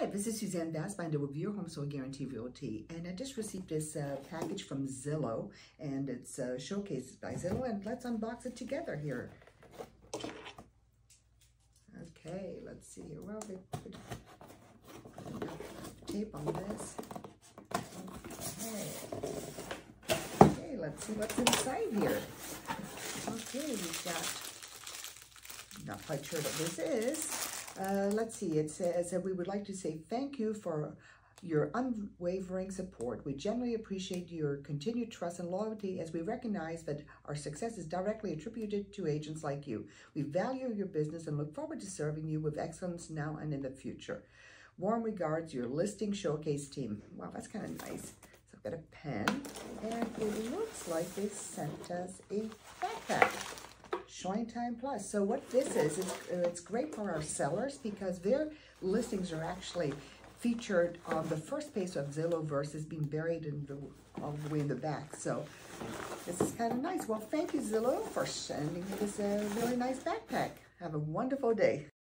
Hi, this is Suzanne Vasbinder with Your Home Sold Guarantee Realty, and I just received this uh, package from Zillow, and it's uh, showcased by Zillow, and let's unbox it together here. Okay, let's see here. Well, they put tape on this. Okay. Okay, let's see what's inside here. Okay, we've got, not quite sure what this is. Uh, let's see, it says that we would like to say thank you for your unwavering support. We genuinely appreciate your continued trust and loyalty as we recognize that our success is directly attributed to agents like you. We value your business and look forward to serving you with excellence now and in the future. Warm regards, your listing showcase team. Wow, that's kind of nice. So I've got a pen, and it looks like they sent us a backpack. ShowingTime Plus. So what this is, is uh, it's great for our sellers because their listings are actually featured on the first page of Zillow versus being buried in the all the way in the back. So this is kind of nice. Well, thank you Zillow for sending me this uh, really nice backpack. Have a wonderful day.